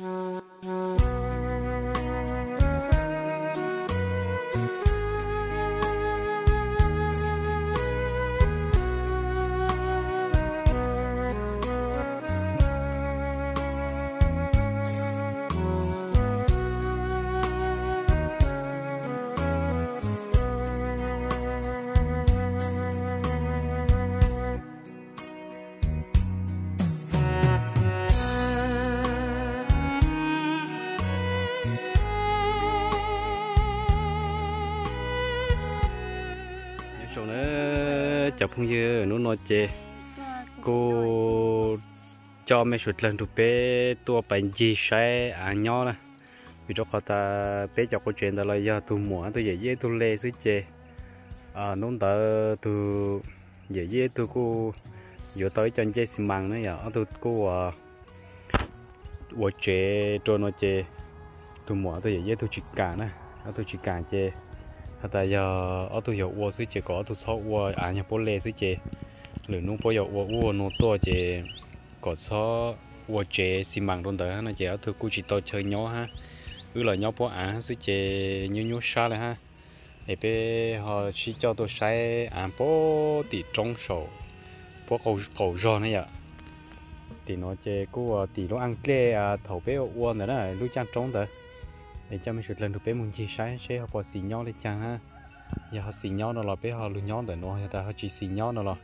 chỗ chọc không dư nó nói chê cô cho mấy sụt lần tụi bé tua bánh gì sai à nhỏ nè. Vì đó họ ta bé cho cô chuyện đó là giờ tụi mua tụi dễ dễ tụi lê sứ chê à nó đỡ tụi dễ dễ tụi cô vừa tới chân chê xi măng nữa giờ tụi cô à vừa chê cho nó chê tụi mua tụi dễ dễ tụi chỉ cả nè. Tụi chỉ cả chê ta giờ ở tôi giờ uo suy chế, có tôi sau uo à nhà bố lê suy chế, lửa nung bố giờ uo uo nó to chế, có số uo chế xi măng luôn tới nó chế ở tôi cũng chỉ tôi chơi nhỏ ha ư là nhỏ bố à suy chế nhiều nhiều xa này ha để bé họ chỉ cho tôi sai à bố tỷ trong sổ bố cầu cầu giò này ạ thì nó chế cô tỷ nó ăn kê à thầu bé uo nữa đó lúc trang trong tới để cho mình lần được bé muốn chỉ sai sẽ họ bỏ xì nhau lên chăng ha. Giờ họ xì nhau nó là bé họ luôn nhau để nó ta họ chỉ xì nhau nó là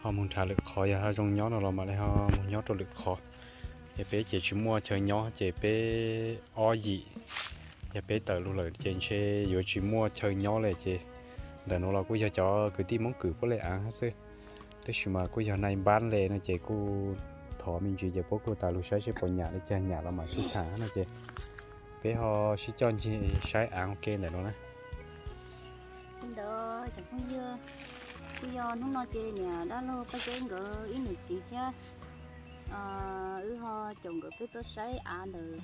họ muốn trả lực khó giờ họ dùng nhau nó là mà lại họ muốn nhau trả lực khó giờ bé chỉ chỉ mua chơi nhau chỉ bé o gì giờ bé tự luôn lời trên xe, giờ chỉ mua chơi nhau lại chỉ để nó là cũng giờ cho cứ tìm món cử có lẽ ăn hết sư tức mà cũng giờ này bán lẻ nó chỉ cô thọ mình chỉ giờ bố cô ta lúc sáng sẽ bỏ nhà để cha nhà là mà xuất thả nó chỉ bé họ sẽ cho chị sai ăn kê này nó nè đó chẳng không dưa. Bây giờ nó nói chơi nè đã lo cái chơi ngỡ ý này chị chứ ờ ư họ chồng ngỡ cứ tôi sai ăn được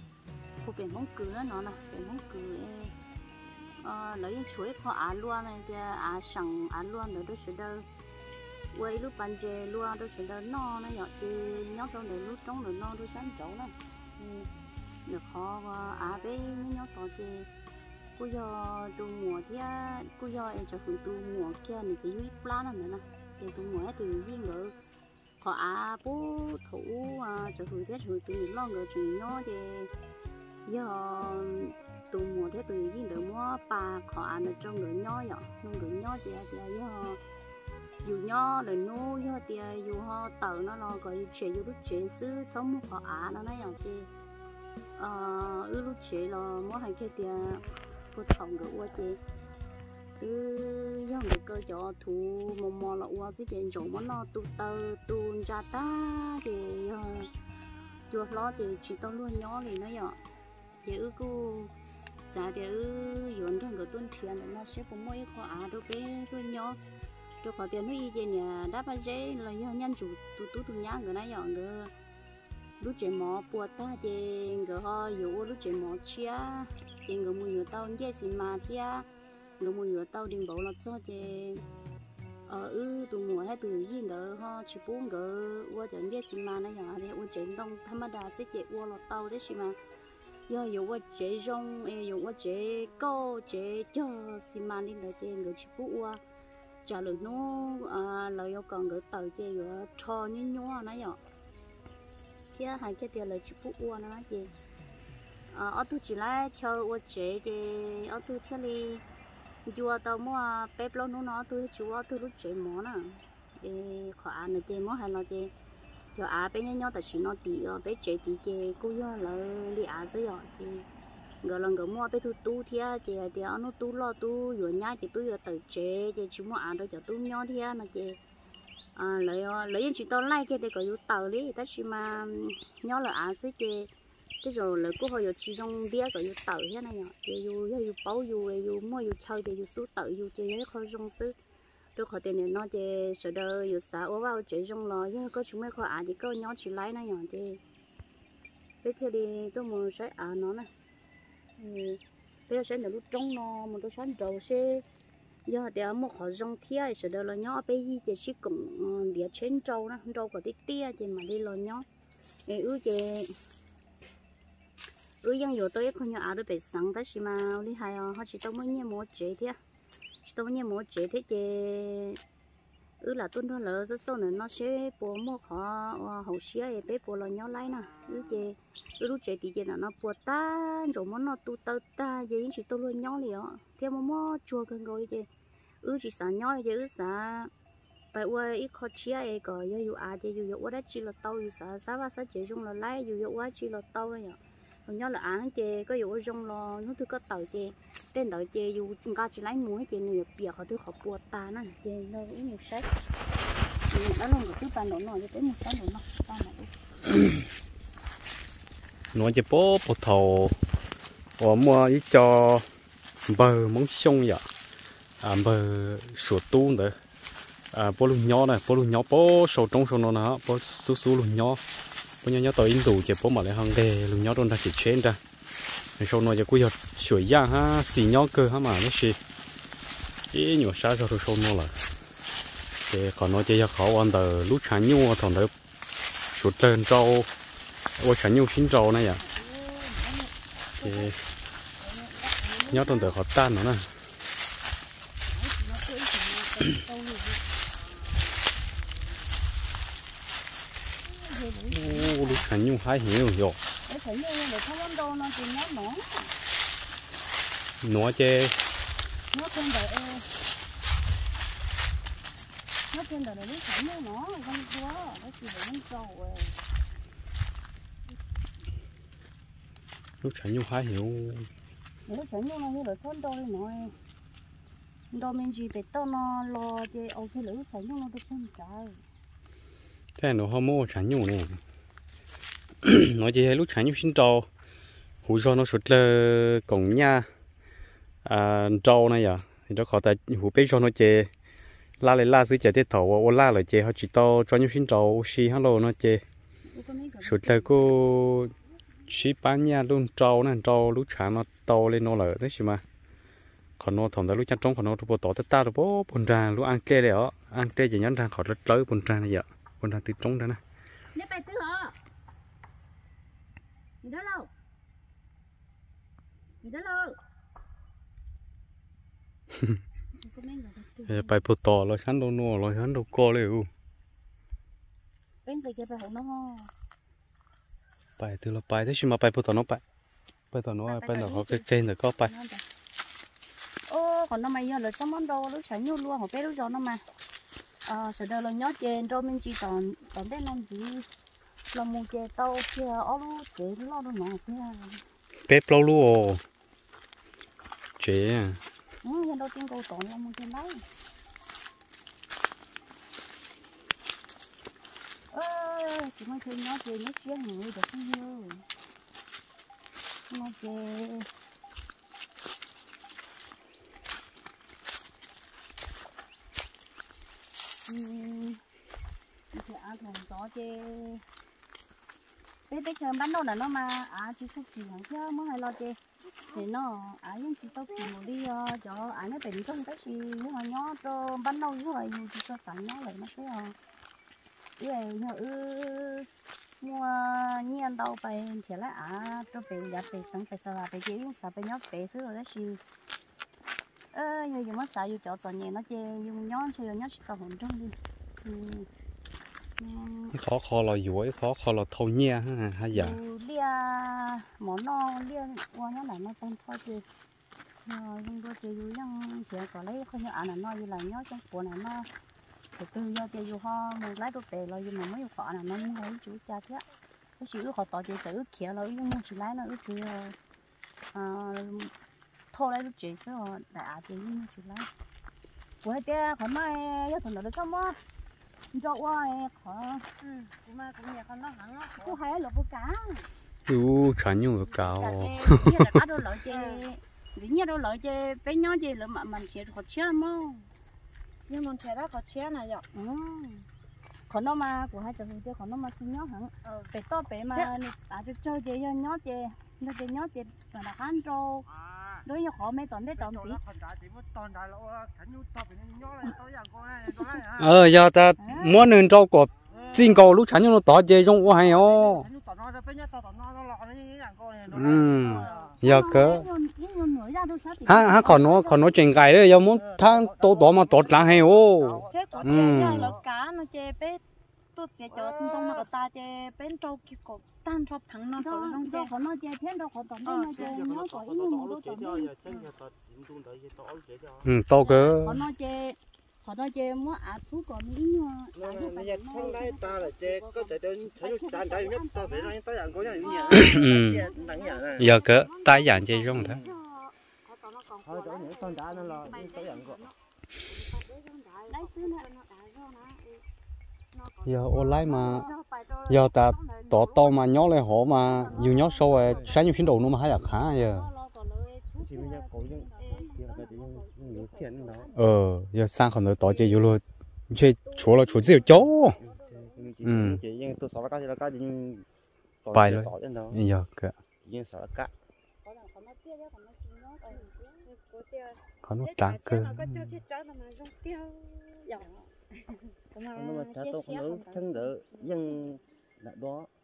cô biển mong cử nó nó nè biển mong cử ờ lấy suối họ ăn luôn này kia ăn sẵn ăn luôn rồi tôi sẽ đâu quay lúc ban giờ luôn tôi sẽ đâu no nó nhỏ thì nhóc trong này lúc trong này no tôi sáng chỗ nè được họ à bé nhóc to chơi, cô giờ tu mùa thì cô giờ em cho phụ tu mùa kia này chỉ biết plan nữa nè thì tu mùa từ gì nữa, họ à bố thủ à cho phụ thế phụ tu lo ngỡ chuyện nhỏ thì giờ tu mùa thế từ gì nữa mua bà họ à nó trong người nhỏ nhỏ người nhỏ thì thì giờ dù nhỏ rồi nô giờ thì dù họ tự nó lo gọi chuyện dù lúc chuyện xứ sống họ à nó nói gì ờ ư lúc chế là mỗi hai cái tiền cô thòng cái uo chế. Ư giống cái cơ cho thú, mò mò là uo sẽ tiền chỗ mà nó tu tơ tu ra ta thì à, chuột lo thì chỉ tao luôn nhỏ thì nó nhỏ. Thì ư cô giá thì ư yến trong cái tuần tiền nó sẽ có mỗi khó à đâu cái tuần nhỏ cho có tiền nó y tiền nhà đáp bao giờ là nhân chủ tu tu tu nhá người này nhỏ, người lúc chơi mò, bùa ta thì người họ dù lúc chơi mò chia thì người mua nhiều tao như xin mà thì người mua nhiều tao đi bảo là cho thì ở ờ, ư tụ mùa hay từ gì đó họ chỉ bốn người qua trận như xin mà nó nhỏ thì qua trận đông tham đa sẽ chạy qua là tao đấy mà. Do dù qua chạy rong e dù qua chạy câu chạy cho xin mà nên là thì người chỉ bốn qua trả lời nó à, lời yêu cầu người tàu chạy rồi cho như nhau nó nhỏ kia hàng kia tiền là chụp uo nó gì ở tu chỉ là cho uo chế thì ở tu theo li chùa tao mua bếp lo nó nó tu chùa ở tu lúc chế mỏ nè thì khó ăn được chế mỏ hay là chế cho à bé nhau tại chỉ nó tí ở bé chế tí chế cô yêu là li à rồi thì người lần người mua bé tu tu thì thì thì nó tu lo tu rồi nhá thì tu rồi tự chế thì chỉ mua ăn đâu cho tu nhau thì nó chế À, lấy ờ, lấy những chuyện tao like cái để có yếu tàu đi ta chỉ mà nhớ là à xí cái cái rồi lấy của họ yêu chỉ trong đĩa có yếu tàu thế này nhở? Yếu yêu yếu bao yêu yếu mua yếu chơi thì yếu số tàu yếu chơi không trong xứ. Tôi khỏi tiền này nó thì sợ đâu yếu xã ở vào chơi trong lò nhưng có chúng mấy khỏi à thì có nhớ chỉ lấy này nhở? Thì bây giờ thì tôi muốn sẽ à nó này. Bây giờ sẽ được lúc trong nó một tôi sáng đầu xe giờ thì một họ rong thia sẽ đó là nhỏ bé gì thì chỉ cũng ờ, địa trên trâu đó trâu có tí tia thì mà đi lo nhỏ. Để ư chị ư dân dù tôi không nhớ áo à, được bị sáng tới xí mà. Đi hay họ chỉ tôi mới nhớ mua chế thế à. chỉ tôi mới nhớ mua chế thế chị ư là tuân thôi là rất sâu nữa nó sẽ bố một họ ờ, hậu xía ấy bé bố là nhau lấy nè. Ừ, ư chứ ư ừ, lúc chế thì chứ là nó bố ta, chỗ món nó tu tơ ta vậy chỉ tôi luôn nhau liền theo mà món chua cần gọi chứ ư chỉ sản nhau chứ ư sản bài qua ít khó chia ấy, có yêu yêu à chứ yêu yêu đã chỉ là tàu yêu sao sao và sao chỉ chung là lấy yêu yêu quá chỉ là tàu vậy còn nhớ là ăn chứ có dụ rong lo, nó thứ có tàu chứ tên tàu chê dù chúng ga chỉ lấy muối chứ nhiều bịa họ thứ họ bùa ta nè chứ nó cũng nhiều sách đó là một thứ bàn đổ nồi cho tới một cái đồ nọ ta mà nó chỉ bố bố thầu. Ở mua ít cho bờ móng sông vậy? À bờ sụt tu nữa. À bố luôn nhỏ này, bố luôn nhỏ bố sầu trong sầu nó nè, bố sú sú luôn nhỏ bây nhỏ nhỏ tới in tù chỉ bố mà lại hàng đề luôn nhỏ đôn ra chỉ trên ra. Sau nó giờ quy hoạch sửa da ha, xì nhỏ cơ ha mà, nó xì. Ý nhiều sao cho sau nó là. Thì còn nó chỉ khó ăn từ lúc sáng nhu, thằng đó sụt lên trâu. Ôi sáng nhu xin trâu này à. Thì nhớ đôn từ khó tan nữa nè. Ô lúc sáng nhu hay hiểu rồi để nó chê. Nó thêm đợi nó thêm đợi nó như nó không quá. Nó chỉ để nó trâu rồi lúc sáng nhu hay hiểu. Nếu thấy như nó như là thôn đôi nó đôi mình chỉ bị to nó lo thì ok lỡ thấy như nó được không trái thế nó không mua sáng nhu này nói chỉ lúc sáng nhu xin trâu hú cho nó sụt lơ cổng nha. À trâu này à thì nó khó tại hú bé cho nó chê. La lại la dưới chè tết thầu, ô la lại chê. Họ chỉ to cho nhu sinh trâu xí hello nó chê. Sụt lơ cô xí bán nha, luôn trâu nè trâu lúc sáng nó to lên, nó lở thế chứ mà. Còn nó thằng đó lúc chăn trống, còn nó bộ tổ tất ta rồi bố, bồn ra, lúc ăn kê đấy ó ăn kê chỉ nhắn ra khỏi rất lớn bồn ra này giờ bồn ra từ trống ra nè. Bài? Gì đó đâu? Gì đó. Ê, bài bộ tỏ rồi hắn đâu nua rồi hắn đâu co liền Bên phải kia phải hộ nó bài từ là bài thế chứ mà bài bộ tỏ nó bài bài tỏ nó bài tỏ nó cái trên rồi có bài Ô, còn nó mày giờ là trong món đồ lúc sáng nhu luôn, họ bé lúc rồi nó mà. Ờ, sợ đâu là nhớ trên rồi mình chỉ còn còn bé năm gì là mua chè tàu kia ở lúc chè lo đâu nọ kia. bếp lâu luôn chế à Ừ, hiện đầu tiên câu tổn là mua chè đấy. Ơ, chỉ mới thấy nhớ chè nhớ chè người được không nhiêu. Nó chè Ừm, thì à thằng gió chê bé bé chờ bán đâu là nó mà à chỉ có chỉ hàng chứ mới hay lo chê. Thì nó à những chỉ tao chỉ một đi ờ, cho à nó bệnh trong cái gì nhưng mà nhó cho bán đâu nhưng mà dù chỉ cho tặng nó lại nó cái ờ về nhớ ư, mua nhiên đâu phải thì lại à cho về nhà về sống phải sao phải chỉ sao phải nhó về thứ rồi đó gì ơ, giờ dùng mất sao giờ cho cho nhẹ nó chê dùng nhó chơi nhó chỉ tao hồn trong đi khó khó là dũi khó khó là thâu nhẹ ha ha giờ ừ, lia món no, lia qua nó là nó tăng thôi chứ rồi nhưng tôi chơi dù nhưng chuyện có lấy không như ăn à, là no như là nhớ trong của này nó, từ từ do chơi dù ho mình lấy đồ tệ rồi nhưng mà mấy khó là nó muốn lấy chú cha thế cái chỉ họ tỏ chơi chữ kia rồi ờ, ờ, nhưng mà chỉ lấy nó ước chỉ à thôi lấy lúc chơi rồi đại à chỉ nhưng chỉ lấy của hai tia khỏi mai giờ thằng nào được không á cho qua khỏi Ừ, cũng mà cũng nhà con nó hẳn á. cô hay là cô cá u chán nhung cái như là cá đôi lợi chê dĩ nhiên đôi lợi chê bé nhỏ chê là mà mình chỉ có chia mà Nhưng mà trẻ đó có trẻ này rồi. Ừ còn nó mà của hai chồng chê còn nó mà xin nhỏ hẳn. Ừ. bé to bé mà à cho chơi cho nhỏ chê nó chê nhỏ chê và là ăn trâu À. đối với họ mấy tuần mấy tuần gì ờ giờ ta mua nền trâu của chín cầu lúc sáng nó tỏ chơi trong ô hay ô Ừ. giờ cỡ ha ha còn nó còn nó chuyện gài đấy giờ muốn thang tổ tổ mà tổ trắng hay ô Ừ. là tôi cho trong nó ta bên tan cho thằng nó nó tổng Ờ, nó nó có đâu tổng ừ to chơi họ nói chơi mua à chú còn nhưng mà à chú bây phải giờ nó không lấy ta là chê có thể đến thấy nó tràn đầy nhất ta phải nói tới dạng có nhỉ này. Giờ cỡ tai dạng chơi trong thế thôi đó những con đá nó là những tới dạng có lấy xứ này giờ online mà giờ ta tổ to mà nhó lên hộ mà nhiều nhó sâu rồi sáng nhiều phiến đầu nó mà hay là khá giờ ờ giờ sang còn nữa tổ chơi nhiều luôn chơi chúa là chúa rượu chó Ừ. Bài giờ có nó trắng cơ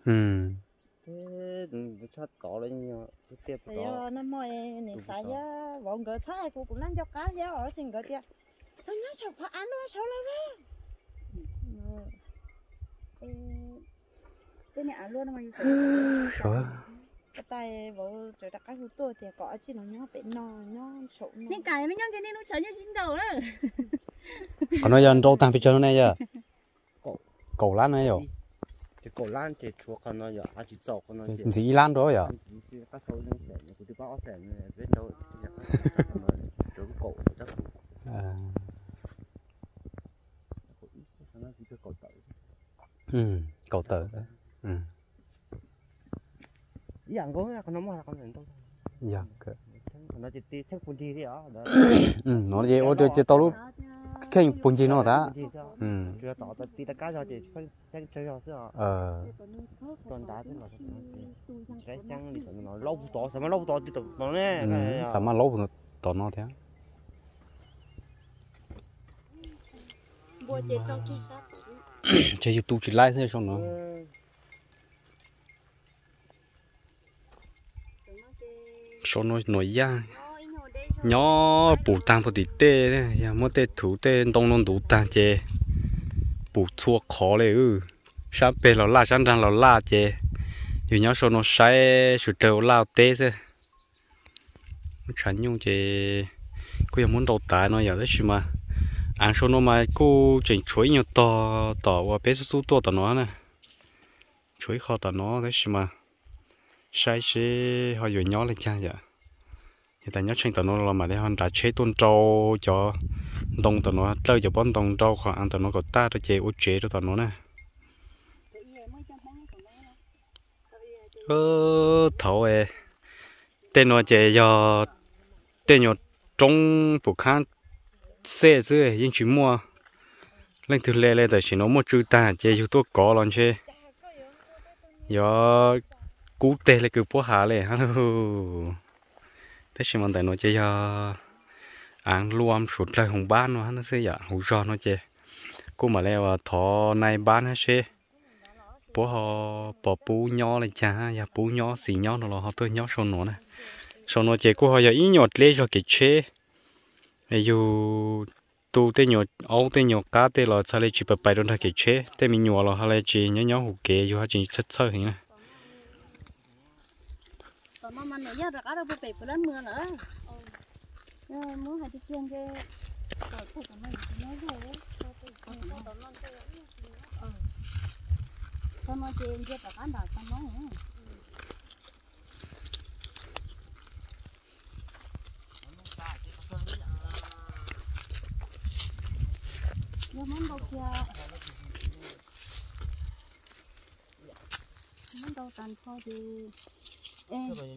ừ thế cho tỏ lên nhiều. Cái tiếp do nó mồi này xài á, bọn gỡ thái cô cũng đánh cho cá giá ở xin gỡ tiền. Nó nhớ chọc phải ăn nó sao là đó. cái này luôn mà rồi Cái tay vợ trời đặt cái hút tôi thì có chỉ nó nhớ bị no nhớ sụn nó. những cái nó nhăn cái này nó chở như xin đầu đó. Còn nó giờ đâu tăng phía trên này giờ. Cầu lan này rồi thì cổ lan thì chúa con nó giờ à chỉ dọc con nó giờ gì lan đó giờ chỉ các sâu nó sẽ những cái bao sẽ bên đâu thì mà chỗ cổ chắc à. Chỉ cổ tự ừ cầu tử ừ. Dạng có con nó mà con đâu giờ cỡ nó chỉ ti thích quân đi đi đó đó. Ừ nó gì ô chơi tao lúc cái bún gì nó đã ừ ờ thế sao mà lâu tỏ nó thế chơi youtube chỉ like thôi xong nó xong nó nổi da nhỏ bù tăng bù tì tê đấy ya mua tê thủ tê đông đông đủ tăng chê bù chua khó lệ ư sáng bê lò la sáng răng lò la chê dù nhỏ số nó sai sự trâu lao tê thế chẳng nhung chê cô giờ muốn đầu tài nó giờ đấy chứ mà anh số nó mà cô chuyển chuối nhiều to to và bé số to to nó nè chuối khó to nó đấy chứ mà sai chế họ vừa nhỏ lên chăng vậy hiện tại nhớ trên tàu nó là mà để họ đã chế tôn trâu cho đông tàu nó chơi cho bón đông trâu khoảng ăn tàu nó có ta cho chế út chế cho tàu nó nè. Ơ thầu ê. Tên nó chế cho tên nó trong bộ khăn xe chứ yên nhưng chỉ mua. Lên từ lê lê tới chỉ nó mua chữ ta, chế chú tôi có lần chứ giờ cú tê là cứ bố hạ lệ ha thế xem mong tại nó chơi ờ, cho ăn luôn sụt lại hùng bán nó nó sẽ dạ hủ giò nó chơi. Cô mà leo ờ, thọ này bán hết xe bố họ bỏ bú nhỏ lên cha dạ, ya bú nhỏ xì nhỏ nó là họ tôi nhỏ sôn nó nè. Sôn nó chơi, cô họ giờ ý nhọt lấy cho cái chế ví dụ tu tê nhọt, ấu tê nhọt, cá tê là sao lấy chỉ bật bài đó là cái chế tê mình nhọt là họ lấy chỉ nhỏ nhỏ hủ kê dù họ chỉ chất sơ hình nè mà mình nhớ được ở đâu bị phải lên mưa nữa. Muốn hay đi kiêng cái con nói chuyện với các bạn con nói nhưng món đâu kia đâu tàn thôi thì ê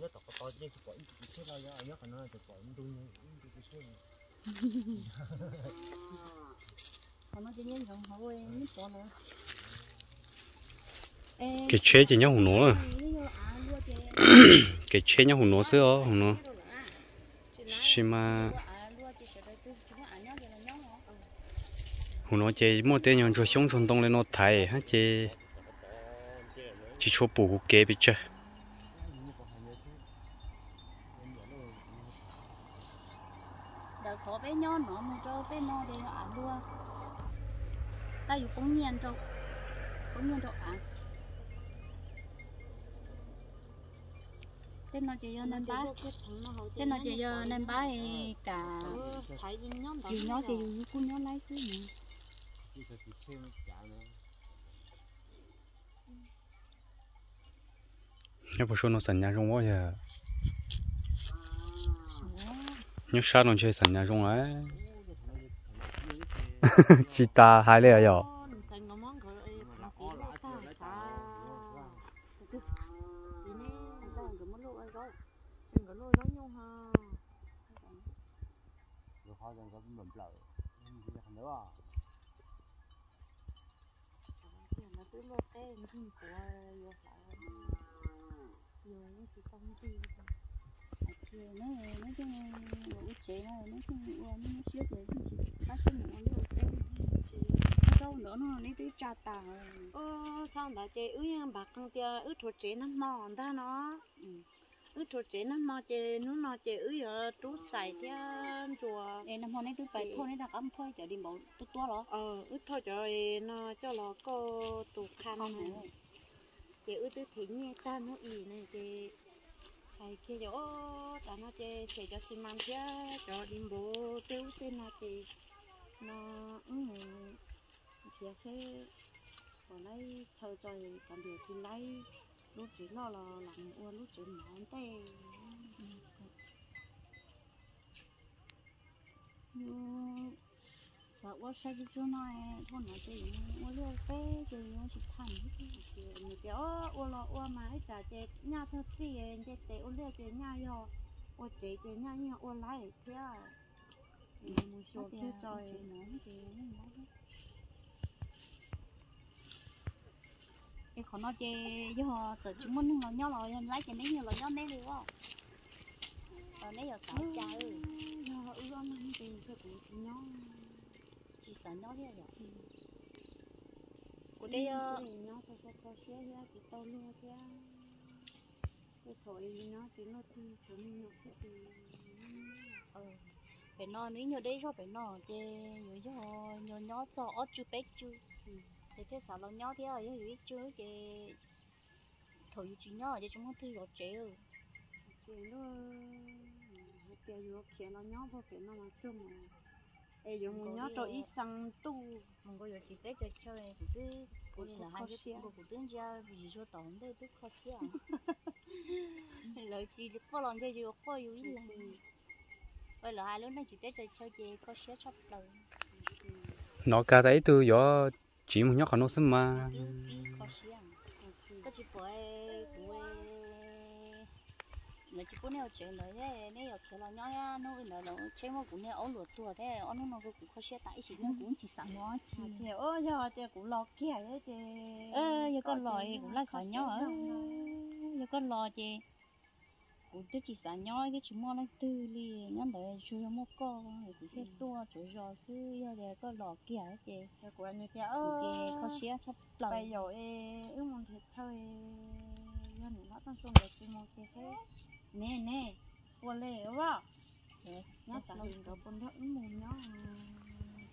còn nó chỉ nhân dùng họ quên những chỗ nữa ê cái chế chỉ nhau hủ nó à cái chế nhau hủ nó xưa hủ nó xí mà hùng nó chơi mua tiền nhon cho sống trong đông lên nó thay hả chơi chỉ cho bù kế bị chơi đợt khó bé nhon nó mua cho bé nó để nó ăn luôn ta อยู่ công nhân rồi công nhân rồi ăn tên nó chỉ cho nên bá. tên nó chỉ cho nên bá thì cả dù nó chỉ dù cũng nhớ lấy xíu nữa. Nếu bữa sau nó sẵn nhà trong quá giờ nếu sao nó chơi sẵn nhà trong ấy chỉ ta hai lẻ rồi xanh ngắm món rồi nó cái nó nó không nó nó nói chung nó nói ăn được cái câu nữa nó lấy tới trà tà ơ sao đó chị ư bạc con tia ư chuột chế nó mòn ta nó ư chuột chế nó mòn chị nó nó chị ư ở trú xài chùa em năm hôm nay tôi phải thôi nên là âm thôi chờ đi bộ tôi tua lo. ờ ư thôi cho nó cho nó có tụ khăn này hề chị ư nghe ta nó này chị hay kia chỗ ta nó chơi chơi cho xi măng chứ, cho đi bộ tiêu tên nó chị. Nó ừ chị sẽ, còn lấy chờ chơi còn điều chị lấy. Lúc chỉ nó là làm ua, lúc chỉ món tê sợ quá sao chú nói thôi nói chị mua liêu phê chị nó chỉ thành chị mình kiểu ua lo ua mà ấy chả chị nhà thơ chị chị tệ ua liêu chị nhà yo. Ua chị chị nhà như ua lấy thế à? Một số thứ trời. cái khó nói chứ họ tự chúng muốn nó nhau rồi lấy chị lấy nhiều là nhau lấy được không rồi lấy giờ sợ ơi nó ư lo năm thì sẽ cũng chỉ nó sợ nó thế rồi của đây ờ, nó có có có xe ra chỉ tao luôn chứ cái thổi nó chỉ nó thì chúng nó sẽ thì ờ phải nó nếu như đấy rồi phải nó chị rồi chứ họ nhỏ nhỏ cho ở chú bé chú thì cái sợ nó nhỏ thế rồi chứ chú chị thổi chỉ nhỏ chứ chúng không rồi chị ơi chỉ nó cái vô kia nó nhỏ vô kia nó mà chung mà ê dùng một nhỏ cho ít xăng tu. mình có giờ chỉ tết chơi chơi thì cứ cũng là hai cái của của tướng ra vì số tổng đây tức khó xíu lời chỉ có lần chơi chưa có yêu ít lần bây giờ hai lúc nó chỉ tết chơi chơi chơi có xíu sắp đầu. Nó cả thấy tôi gió chỉ một nhóc nó xâm mà. Đi có chỉ bỏ của nó chỉ có neo chơi nữa thế nếu ở kia là nhỏ ya nó nó nó chơi mà cũng neo lụa tua thế nó nó cũng có xíu tại chỉ nó cũng chỉ sợ nó chỉ chị ơi giờ chị cũng lo kia ấy chị ơ giờ con lò thì cũng là sợ nhỏ ở giờ con lò chị cũng tức chỉ sợ nhỏ cái chúng nó tư li nhắn đợi chú nó con thì cũng sẽ tua chú rồi sư giờ để con lò kia ấy chị chị của anh kia ơ. có xía sắp bây lời giờ ê ước mong thiệt thôi. Giờ nó đang xuống được chị một cái thế nè nè. Qua lệ quá. Nhá chẳng đừng có con thợ mù nhá.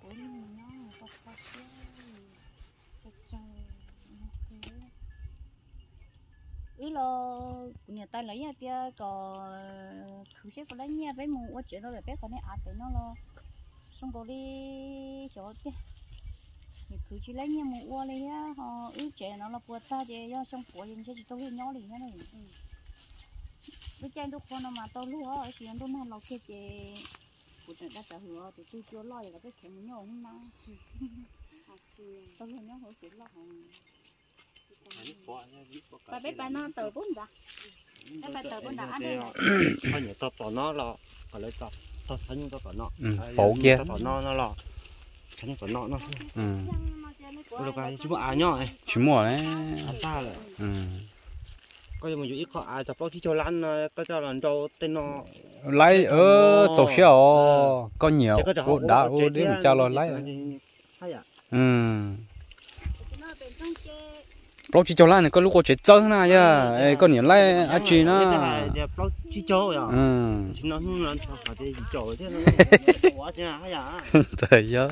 Cố đi mù nhá. Có có xíu chắc chắn ý lo nhà tay lấy nhà kia có khử xét có lấy nhà với mù quá chuyện là bé có này ạt để nó lo. Xong có đi chỗ kia. Thì cứ chỉ lấy nhà mù qua lấy á. Họ ứ trẻ nó là bùa ta chứ. Do xong của thì sẽ chỉ tôi nhỏ liền thế này với trên tôi con mà tôi lúa ở thì tôi mà lo kia chứ. Của trận đã trả hứa thì tôi chưa lo là cái chuyện nhỏ không nào. Tôi hiện nhỏ hứa chuyện lo hồng bà bé bà nó tờ bốn đã bé bà tờ bốn đã ăn đây thôi nhớ tập tỏ nó là có lấy tập tập thấy những tập tỏ nó. Ừ, phổ kia. tập tỏ nó nó là thấy những tỏ nó nó. Ừ. Tôi là cái chú mà ai nhỏ ấy chỉ mua đấy. Ăn ta là ừ có gì mà dù ít có ai tập bao chi cho lan có cho lần đâu tên nó. Lấy ở chỗ xíu có nhiều. Cho ô đã ô chế đi kia, mà cho lo chế lấy à อืม nó bên trong chê bao chỉ cho này có lúc có chuyện chân na ya có nhiều lại à chị nó. bao chi cho à? Ừ. Chỉ nó không làm sao phải đi cho thế nó quá chứ hay à? Trời nhớ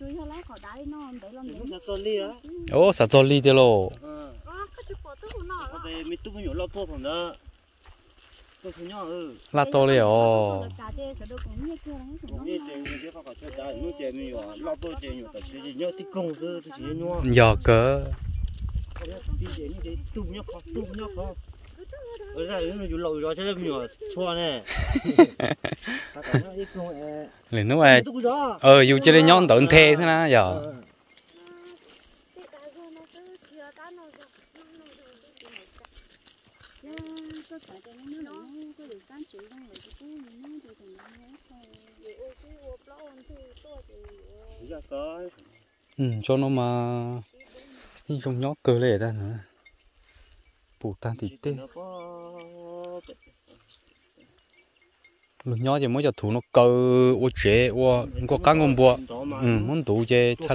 nó sẽ cho đi đó ô sao cho ly thế lo là to liền ồ giờ cỡ. Liền nó đó ờ dù chơi nhón tận thê thế na giờ tôi tại cho nó nó thì thằng nó vậy ô ô thì tôi thì có ừ cho nó mà nhưng trong nhóc cơ lệ ra nữa. Bù tan thịt tê. lúc nhỏ thì mới cho thủ nó cơ ô chế ô có cá ngon bùa. Ừ muốn tụ chế Chỗ thà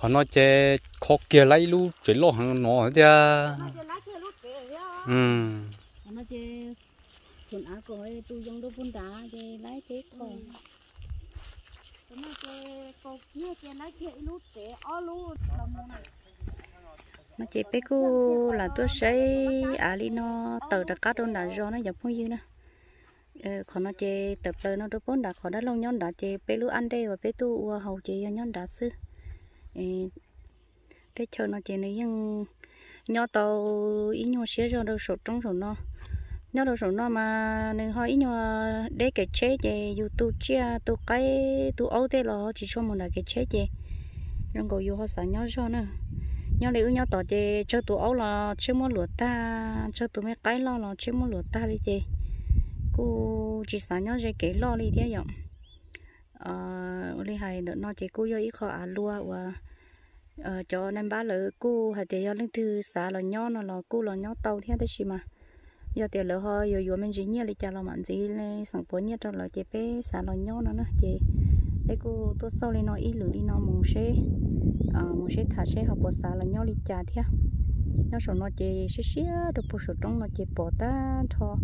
ừ chơi mà chơi chơi của của quần họ nói chế khó kia lấy lu chế lo hàng nó chơi chơi ra ừ nó chơi quần áo rồi tôi dùng đồ bún đá chơi lấy thế thôi. Nó chơi cô kia chơi lấy chơi lúc kể ó lúc nó chỉ biết cô là tôi sẽ à li nó từ đặc cá đâu là do nó dập hơi dữ nè còn nó chơi tập lời nó đâu bốn đã còn đã lâu nhon đã chơi bé lu ăn đây và bé tu hầu chơi nhon đã sư thế chờ nó chỉ này ừ, nhưng nhỏ tàu, ý nhau xía cho đâu sụt trong sụt nó nhỏ đâu sụt nó mà nên hỏi ý nhỏ để cái chế gì youtube chia, tu cái, tu ấu thế là chỉ cho một là cái chế gì rồi còn yêu họ sản nhau cho nữa nhau ý nhau tỏ chê cho tu ấu là chế mua lửa ta, cho tu mấy cái lo là chế mua lửa ta đi chê cô chỉ sáng nhau chê kể lo đi thế vậy ờ lấy hai đợt nó chỉ cô yêu ít khó à lúa và ờ cho nên ba lỡ cô hay thì do lên thứ xã là nhỏ nó là cô là nhỏ tàu thế đấy chứ mà? Giờ tiền lỡ hơi rồi rồi mình chỉ nhớ lại cho là mặn gì lên sản phẩm nhất cho là chế bé xã là nhỏ nó nữa chê đấy cô tôi sau lên nói ít lửa đi nó mong sẽ à thả sẽ học bộ xã là nhỏ đi chả thế nó số nó chế xí xí được bộ số trong nó chế bỏ ta thọ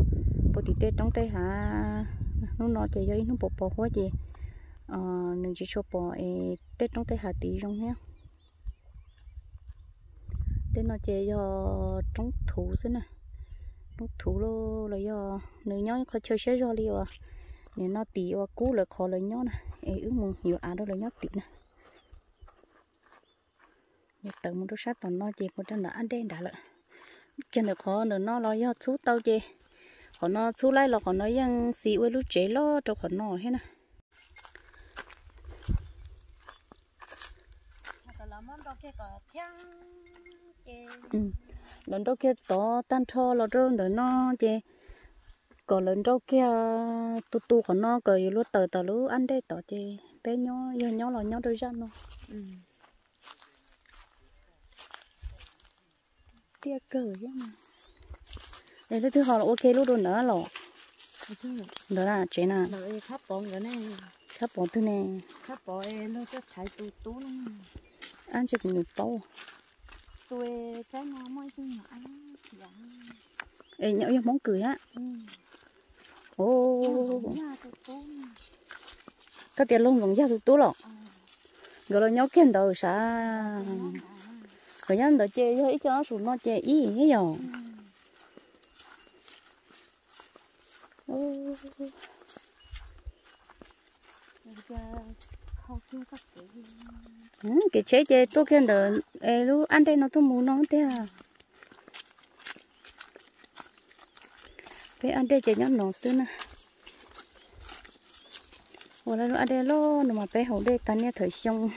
bộ tí tết trong tay hả nó nó chế cho nó bộ bỏ hoa gì ờ đừng chỉ cho bỏ tết trong tay hạ tí trong nhé tên nó chế cho trong thủ thế này. Trong thủ lô là do nữ nhau có chơi xe cho liều à ờ. nên nó tí và ờ, cú là khó lấy nhau này. Ê, ước mong nhiều á đó là nhau tí nè nhật tự một đôi sát toàn nó chế, một chân nó ăn đen đã lợ chân được khó nữa nó lo do chú tao chế. Họ nó chú lại là họ nó ยัง xì với lúc chế lo cho họ nó hết nè Hãy subscribe cho kênh Ghiền Mì Gõ Để không bỏ lỡ những video hấp dẫn ừ. Lần đầu kia to tan thô là rồi nữa nó chê. Còn lần đầu kia tu tu họ nó cười lúc tờ tờ lúc ăn đây tỏ chê. Bé nhỏ giờ nhỏ là nhỏ đôi ra nó. Tia cờ chứ mà. Đây là thứ họ là ok lúc đó nữa rồi đó là chế nào lợi khắp bọn rồi nè. Khắp bọn thứ này khắp bọn em nó chắc tù tú nè ăn cũng được bao tôi cái nó mới chứ nhỏ dạ ê nhậu như món cười á. Ừ. Ô tú cái tiền lông vẫn ra tụt tú rồi rồi là nhậu kiên đầu sa rồi nhắn đầu chơi cho ít cho nó xuống nó chơi ý cái gì ô không chưa các cái ừ, Ừ, cái chế chế tôi khen đỡ. Ấy lúc ăn đây nó tôi muốn nó thế à? Về ăn đây chế nhóm nó xưa nè. Ủa là ăn đây lo nó mà bé hậu đây tao nhớ thời xong.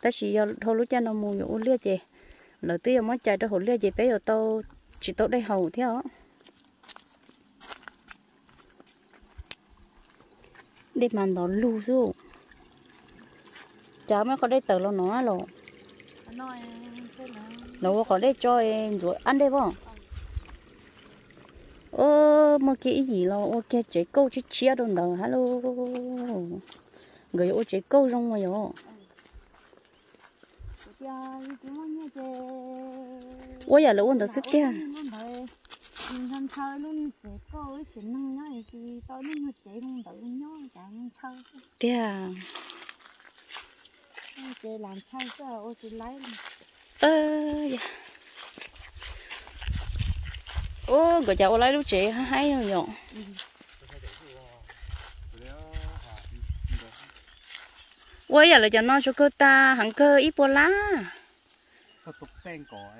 Ta chỉ giờ thôi lúc cha nó mua nhổ lia chế lỡ tí giờ mới chạy cho hậu lia chế bé giờ tôi chỉ tao đây hầu theo, để mà nó lưu xuống cháu mới có đây tờ lo nó rồi nó có đây cho em rồi, ăn đây không? Ơ, mà cái gì lo ok chế câu chứ chia đâu đâu hello. Người ô chế câu trong mà yo ôi giờ lỗ ôn được sức kia. Yeah chè làm chơi chứ ô lấy ơ dạ. Ô người cháu lấy lúc chế hay rồi yo ôi giờ là cho nó cho cơ ta hàng cơ ít bò lá. Có tục sen cỏ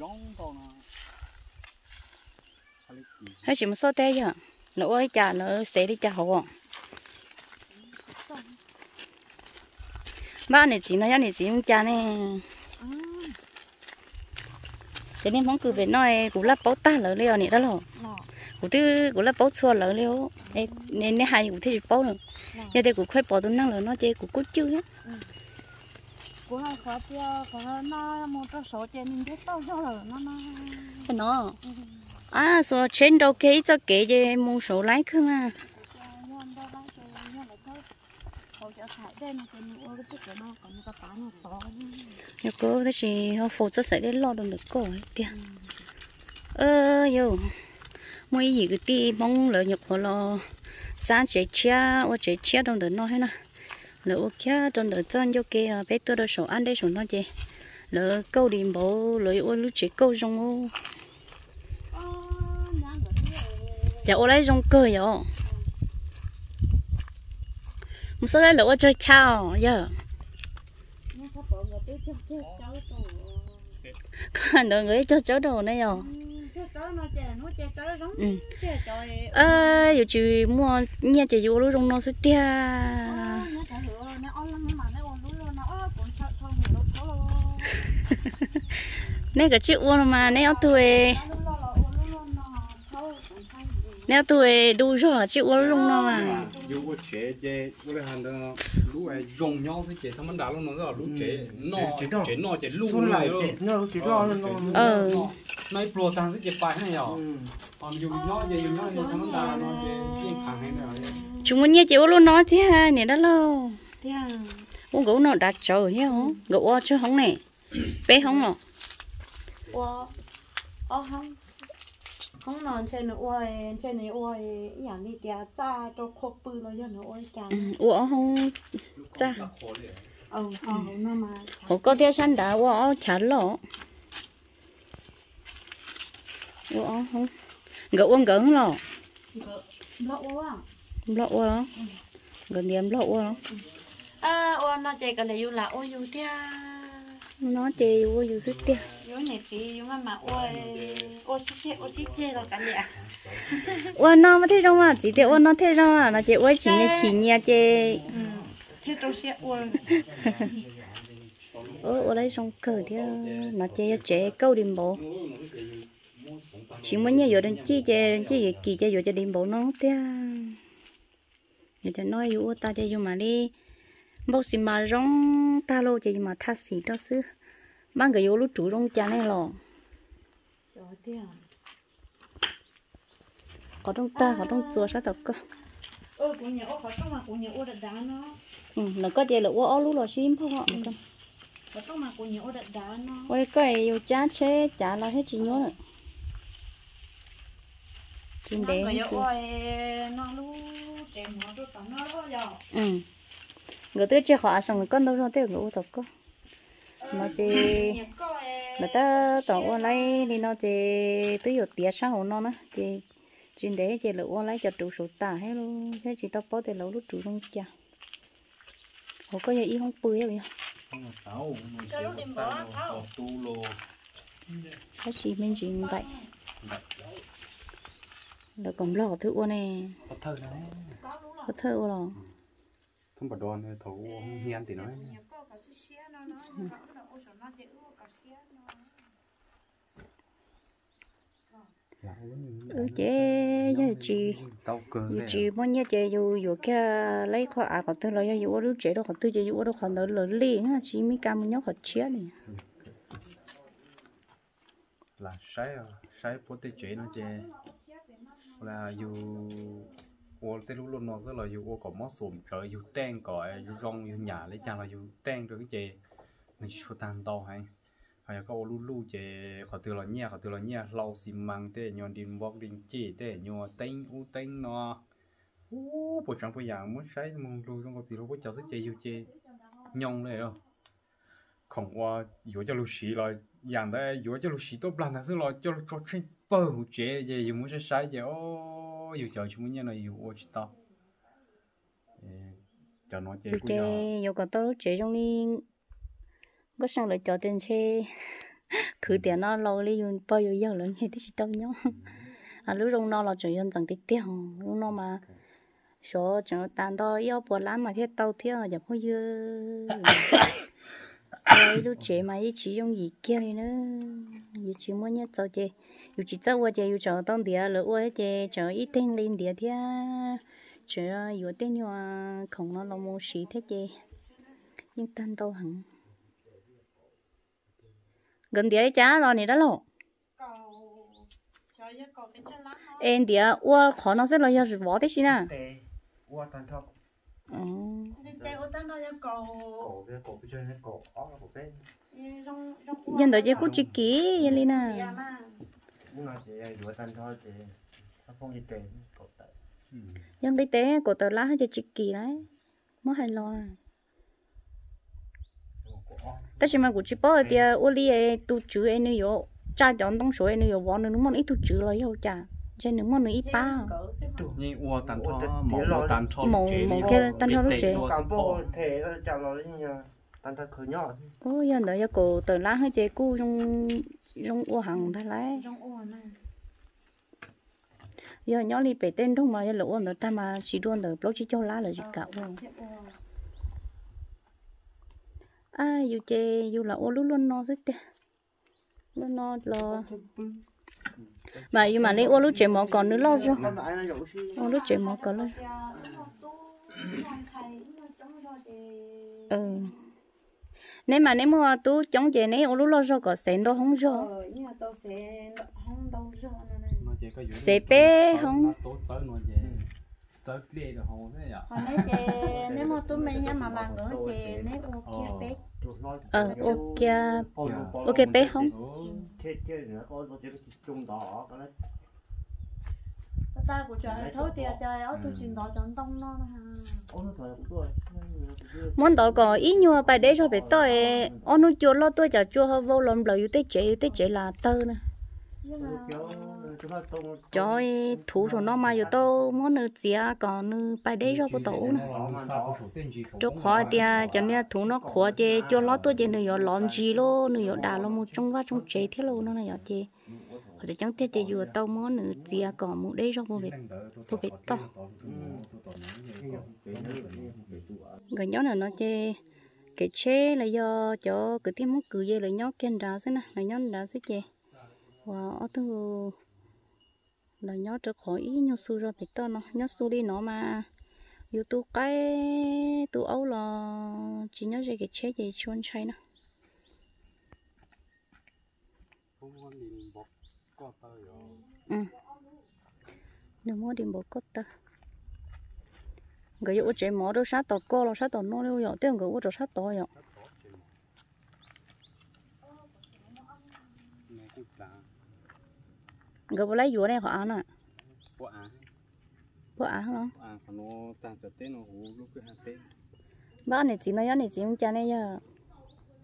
rong con hay chỉ một số té giờ nó ơi chả nó sẽ đi chả hậu ba này chỉ nó này chỉ không cha này cho nên mong cứ về nói cũng là bảo ta lỡ liều này đó rồi cũng thứ cũng là bảo xua lỡ liều nên nên hai cũng thấy bảo nữa giờ đây cũng khơi bỏ tôi năng lỡ nó chơi cũng cút chưa của hai khó tiêu có nó một cái số chè mình biết tao cho rồi nó nó nó. À số trên đầu kế cho kế về mua số lái không à? Mà nhớ cô thế thì họ phụ cho sẽ đến lo được được cô ấy tia ơ yo. Mỗi gì cái đi mong lợi nhục họ lo sáng chế chia ô chế chia trong đó nó hay nè lỡ ô kia trong đó chân cho kia bé tôi đó số ăn đây số nó chế lỡ câu đi bộ lỡ ô lúc chế câu trong ô. Dạ ô lấy trong cơ vậy một số đấy là cho cháu, chào giờ còn đồ người cho cháu đồ này rồi ừ. Ơ giờ chị mua nhà chị vô lúc trong nó sẽ tia. Nên cái chị uống mà nên ông tuổi nè tuổi đủ rồi chị uống lúc nó mà. Dù có chế chế có thể hành đó lú ấy rong nhau sẽ chế thằng mình đã luôn nó rồi lú chế nó chế nó chế lú xuống lại rồi. chè nó chỉ lo nó ờ. nói pro tăng sẽ chế phải hay nhở còn dù nhau chế dù nhau thì thằng mình đã nó chế riêng hàng hay rồi chúng muốn nhà chị uống lúc nó thế ha nè đó lo. Uống gấu nó đặt trời nhá không gấu chứ không nè. Bé không nó không không nói chơi nữa ôi chơi này ôi nhà đi tia cha cho khô bự nó cho nó ôi cha ủa không cha ờ ờ nó mà ủa có tia săn đã ủa chán lỏ ủa không gậu ăn gấu lỏ lậu à lậu à gần điểm lậu à à ủa nó chạy cái này yêu là ôi yêu tia nó chè vô dù sức tia vô nhẹ chị vô mà mà ô ô sức chè ô sức chè rồi cả nhà ô nó mà thế rong mà chị tiêu ô nó thế rong mà nó chè ô chỉ nhà chỉ nhà chè ừ, thế đâu sẽ ô ô ô lấy xong cờ thì nó chè chè câu điểm bộ chỉ muốn nhà vô đến chi chè đến chi kỳ chè vô cho điểm bộ nó thế giờ cho nói vô ta chè vô mà đi bố xin mà rong ta lô chỉ mà tha xì đó xứ. Mang cái vô lúc chủ rong cha này lò. Có trong ta có trong chùa sao tập cơ? Ừ cũng nhiều có trong mà cũng nhiều đặt đá nó. Ừ nó có chơi là ô lúc lò xím không ạ? Ừ. Có trong mà cũng nhiều đặt đá nó. Ôi cái yêu chán chế chả là hết chỉ nhớ rồi. Chim bé nó lúc chém nó rồi tao nó rồi ừ người tôi chơi họ xong con đâu rồi tôi ngủ tập có nó chỉ người ta tàu lấy đi nó chỉ tôi 有 tiền sao nó nó chỉ đấy để chỉ là lấy cho trụ số ta hết luôn thế chỉ tao bỏ tiền lâu lúc chủ không chả họ có gì không bươi không nhỉ không tàu tu lô có gì mình chỉ vậy nó còn lo thứ ô này có thơ rồi có thơ rồi không bật đòn thôi thấu hiền thì nói. nó nó nó nó nó ừ chế giờ chị. tao cơ dù chị muốn nhớ chế dù dù cái lấy khỏi à còn tôi lấy dù ở chế đó còn tôi chế dù ở đó còn đỡ lỡ liền á chỉ mới cam nhớ khỏi chia này là sai à sai bố tê chế nó chế là dù ô tê lúc luôn nó rất là dù ô có mót sùm trời dù ten cõi dù rong dù nhà, lấy chàng là dù ten rồi cái chế mình chua tan to hay. Hay có ô lu lu chế khỏi từ là nhẹ khỏi từ là nhẹ, lau xì măng thế nhon đi bóc đi chỉ thế nhon tinh u tinh nó u bộ chẳng bây giờ muốn say muốn lu trong cái gì đâu, có cháu thích chế dù chế nhông này đâu. Không qua dù cho lu xì là dạng đấy dù cho lu xì tốt lần là là cho cho trên bờ chơi gì dù chơi sai chế ô dù chờ chúng mình là dù ô chỉ tao nó giờ. dù chế trong đi. Có sang lại cho tiền cứ nó lâu đi dùng bao nhiêu giờ lớn thì chỉ tao nhớ. À lúc trong nó là chỉ dùng chẳng tí tiền lúc nó mà số chẳng tàn đó yêu lắm mà thế tao thế là chẳng bao nhiêu lúc chế mà chỉ dùng gì kia này nữa. Chỉ muốn cho chế dù chỉ cho qua chế dù cho tông địa lỡ qua chế cho ít tên lên địa thế chứ dù tên như không nó là một sĩ thế chế nhưng tan đâu hẳn gần địa chả lo này đó lộ em địa qua khó nó sẽ lo cho võ thế xin à qua tan thọ ừ. đi tê ô tan đâu cái cầu cổ cái cổ cái chơi cái cổ ó cổ bên trong trong dân đội chế cũng chỉ kỹ vậy đi nè mà nhưng mà chị vừa tan thôi chị nó không gì tệ cổ tệ dân đi tế của tờ lá hay chỉ kỹ đấy. Mất hay lo. À cổ? Tất nhiên mà của chị bảo thì ô li ấy tu chữ ấy nữa yo cha chọn đông số ấy nữa yo võ nữa món ít tu chữ rồi yo cha trên nữa món nữa ít ba cầu xếp như ô tan Ô, thọ mỏ tan thọ mỏ đi kia tan thọ lúc chế. cảm bộ thể nó chào nó như tan thật khởi nhỏ. Ô dân đội cho cổ tờ lá hay chế cu trong trong ô hàng thay lấy. Trong ô này. Giờ nhỏ đi bể tên trong mà giờ lỗ nữa ta mà chỉ đuôn được lúc chỉ cho lá là chỉ cả. ô à dù chế dù là ô luôn luôn nó rất tệ luôn nó lo. Mà dù mà lấy ô lúc chế mỏ còn nữa lo rồi ô lúc chế mỏ còn lo. Ừ nếu mà nếu mà tú chống chế nếu ô lúc lo rồi có sen đâu không rồi sẽ Sẽ bé không? tới kia được không thế nhở? Còn nếu chị nếu mà tôi mình mà làm nữa chị nếu ok bé ờ. ok. ok bé không thế thế nữa con có thể trung đỏ cái ta của trời thôi thì trời áo tôi chỉ đỏ chọn tông nó tuổi muốn đó có ý nhưng mà bài đấy rồi phải tôi ông nuôi chuột lo tôi chả chua hơi vô lòng lời tết chế tết chế là tơ nè. Mà trời thủ rồi nó mà giờ tôi muốn nữa gì còn nữa bài đấy rồi có tổ nè. cho khó thì cho nên thủ nó khó chế cho lo tôi chế nữa giờ làm gì lo nữa giờ đào lo một trong vắt trong chế thế lo nó là giờ chế rồi chẳng thể chỉ vừa tao món nữa gì còn một đấy cho vô việc vô việc to. Người nhóc là nó chê, cái chế là do cho cứ tiếng muốn cười dây là nhóc kiên đá thế nè, là nhóc đá thế chê. Và ở tu là nhóc cho khỏi ý su ra phải to nó nhóc su đi nó mà. Youtube cái tu ấu là chỉ nhớ chơi cái chế gì chuan chay nè ừ. Đừng mua điểm bột cốt ta cái vụ chế mỏ được sát tàu co là sát tàu nó lưu dọ tiếng vụ được sát tàu dọ cái vụ lấy vụ này họ ăn à? Bộ á, bộ ăn bộ á, còn nó tàn trở tên nó hú lúc cái hạt tên, bác này chỉ nói này chỉ không cha này giờ.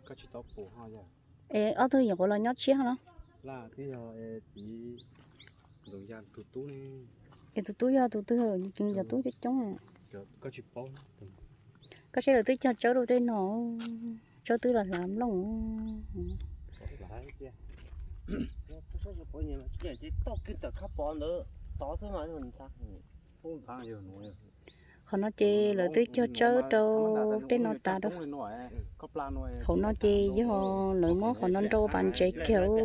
Có chỉ tao bổ hoa rồi. ê ở thôi giờ là nhót chia nó Là cái giờ tí dùng dàn tụt tú này, ê tụi tôi giờ tụi tôi giờ chừng giờ tôi cho chống kiểu có chỉ bông. có sẽ là tôi cho cháu đầu tiên nó cho tôi là làm lòng Kia. kia giờ nó chê là tới cho chớ đâu tới nó ta rồi không nó chê với họ lợi mó còn nó đâu bạn chê kiểu.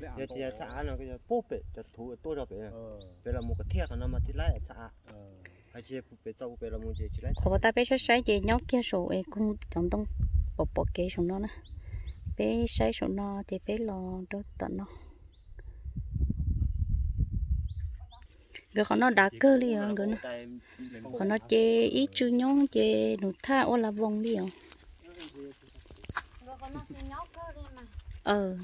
Giờ thì xã nó cái bố bể cho thú tôi cho bể. Bể là một cái thiệt nó mà thì lại xã hay chỉ bể trâu bể là một chỉ chỉ lại khó ta bé sai chê nhóc kia số ấy cũng chọn tông bọc bọc kế xuống nó nè. Bé sai số nó thì bé lo đâu tận nó cái con nó đã cơ đi à cái nó. Còn nó chê ít chú nhón, chê nụ tha ô là vòng đi à ờ.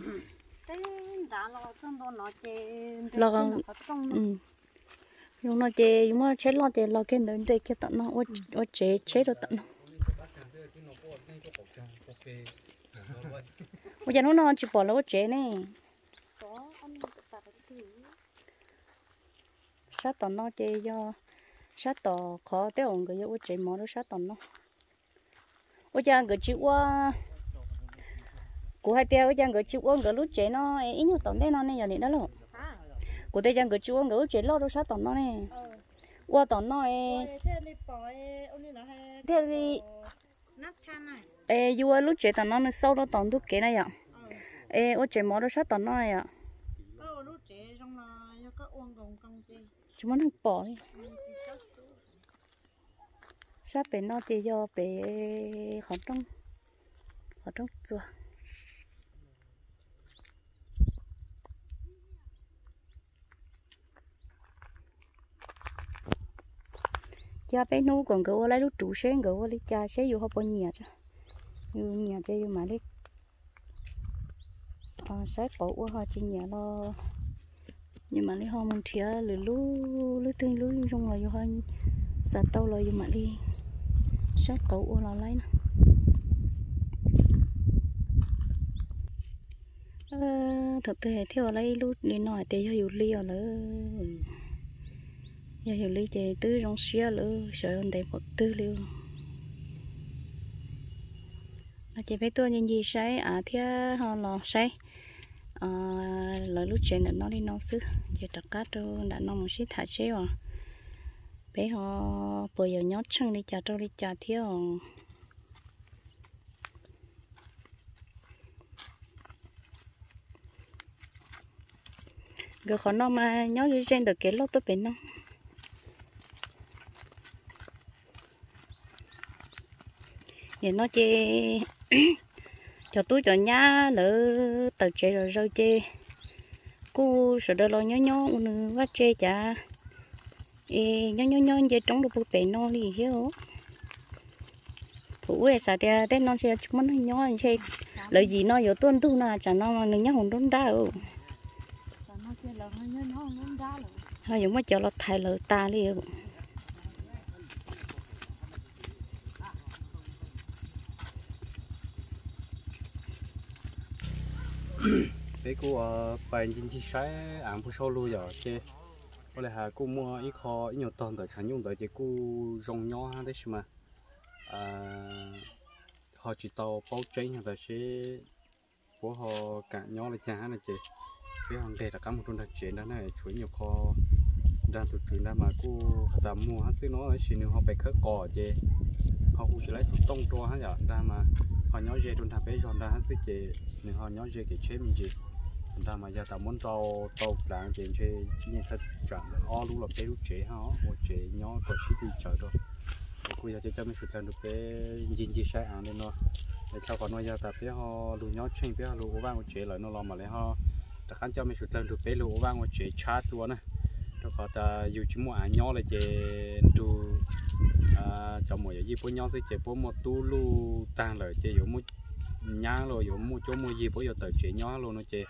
Lo con- ừ. Dùng nó chê nhưng mà chết lo chê lo cái nền đây kia tận nó ô ô chê, chết rồi tận nó. Bây giờ nó nó chỉ bỏ là ô chế này có anh ta cái thứ sát tận nó chơi do sát tò khó. Té ổn cái ô chế mỏ nó sát tận nó. Ôi cha cái chữ quá của hai tiêu ôi cha cái chữ quá cái lúc chế nó ít nhiều tận đây nó nên giờ này đó luôn của tây giang cái chú lúc chế lo nó sát tận nó nè. Qua tận nó Ôi, thế đi ê, vua lúc chế tận nó nó sâu nó tận thuốc kế này ạ. Ê ôi chế mỏ nó sát tận nó này ạ ờ lúc trẻ trong là do các uống gồng công ty chúng nó bỏ đi. Sao bé nó thì do bé khó trong khó trong chùa cha bé nu còn cái lấy lúc chủ xe cái lấy cha xe vô học bao nhiêu chứ. Vô nhà chơi vô mà lấy. À sách bỏ ô họ chỉ nhà lo nhưng mà đi hoa muốn thìa lử lú lú tươi lú trong là vô hoa sa tàu lo vô mà đi sát cậu ô là lấy nè. Ờ thật sự theo lấy lú đi nói thì cho hiểu ly ở lỡ. Giờ hiểu ly chế tư trong xia lỡ, sợ anh thấy một tư liu à chế bé tôi nhìn gì sai à thì họ lo sai Ờ, lời lúc chuyện là nó đi nấu sư chế tất cả đã nấu một xí thả chế à bé họ bây giờ nhót chân đi chợ trâu đi chợ thiếu. Cái khó nó mà nhót dưới trên được cái lót tôi bên nó để nó chơi cho tôi cho nhá lỡ tờ chê rồi rồi chê. Cô sợ đỡ lo nhó nhó nữa quá chê chả. Ê nhó nhó nhó chê trống được bút bể nó đi hiểu phụ ấy sao thì tên nó sẽ chúng nó nhó chê. Lời gì nó có tuân tu nào chả nó mà đừng nhớ hồn đốn đá ừ Và nó kia là nó nhớ nó nó ra rồi hay dùng mà cho nó thay lời ta đi ừ cô ở bài chính trị sai ăn bữa sau luôn giờ, chứ có lẽ là cô mua ít kho, ít nhiều tòn tới chẳng dùng tới chứ cô rong nhỏ ha, đấy mà. À họ chỉ tàu bao cháy hoặc là chứ của họ cả nhỏ là chả là chứ. Cái hàng đây là cả một tuần đặc chế đó này, chuối nhiều kho đang tụt chuyện ra mà cô ta mua hết sức nó ấy chỉ nếu họ phải khớp cỏ chứ, họ cũng chỉ lấy số tông to hết giờ, ra mà họ nhỏ dê tuần thằng bé giòn ra hết sức chị nếu họ nhỏ dê cái chế mình chị ta mà giờ ta muốn tao tàu đang chuyện chơi như thật chẳng o lúc là cái lúc chế ha một chế nhỏ có chỉ thì chờ rồi. Cô giờ cho mình phải làm được cái gì gì sai ăn nên nó. Để sau còn nó giờ ta biết họ lù nhỏ trên bé lù vang một chế lại nó lo mà lấy ho ta khán cho mình phải làm được bé lù vang một chế chat luôn nè cho có ta dù chỉ mua ăn nhỏ là chế đủ à cho mỗi gì bố nhỏ sẽ chế bố một tu lu tan lại chế dùng một nhang rồi dùng một chỗ mua gì bố giờ tới chế nhỏ luôn nó chế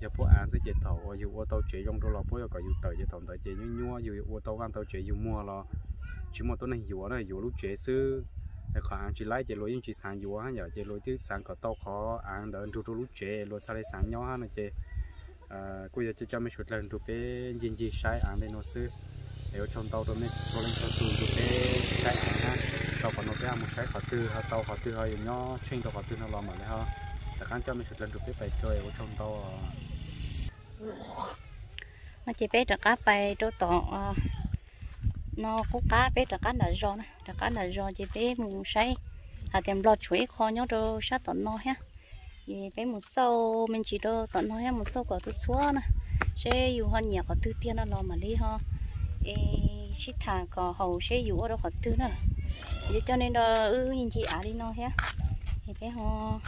giờ bố ăn sẽ chế thầu dù ô tô chế trong đó là bố có dù tới chế thầu tới chế như nhua, dù ô tô ăn tàu chế dù mua là chỉ một tôi này dù này dù lúc chế sư để khó ăn chỉ lái chế lối nhưng chỉ sáng dù ha giờ chế lối chứ sáng có tàu khó ăn, đỡ thu thu lúc chế lối sao đây sáng nhau ha nó chế à, cô giờ chế cho mình chút lần tụi bé nhìn gì sai ăn đây nó sư nếu trong tàu tôi mình số lên cho tụi tụi bé sai ăn ha tàu còn nó bé một sai khó tư ha tàu khó tư hơi nhỏ, trên tàu khó tư nó lo mà đấy ha แต่การจะไม่ชุดเล่นดูไปไปช่วยว่าชมโต nó chỉ bé trả cá bay chỗ tọ à, nó có cá bé trả cá là giò nè trả cá là giò chỉ bé mù say à tiền lọt chuối kho nhớ đồ sát tận nó ha thì bé một sâu mình chỉ đồ tận nó ha một sâu có chút xóa nè sẽ yêu hơn nhiều có tư tiền nó lo mà đi ha ê chỉ thà có hậu sẽ yêu ở đó có tư nè vậy cho nên đó ư nhìn chị à đi nó ha thì bé họ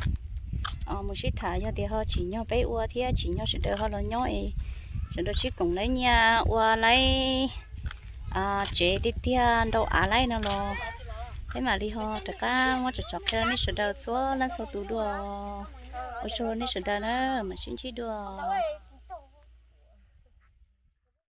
ờ một chút thả cho thì họ chỉ nhau bé ua thì chỉ nhau sẽ đỡ họ là nhau ấy. Sẽ đỡ chỉ cùng lấy nhà, ua lấy à chế đi tia đâu à lấy nó lo thế mà đi họ tất cả mà chọc chọc cho nên sẽ đỡ số lăn số tủ đồ ở chỗ nên sẽ đỡ nữa mà xin chỉ đồ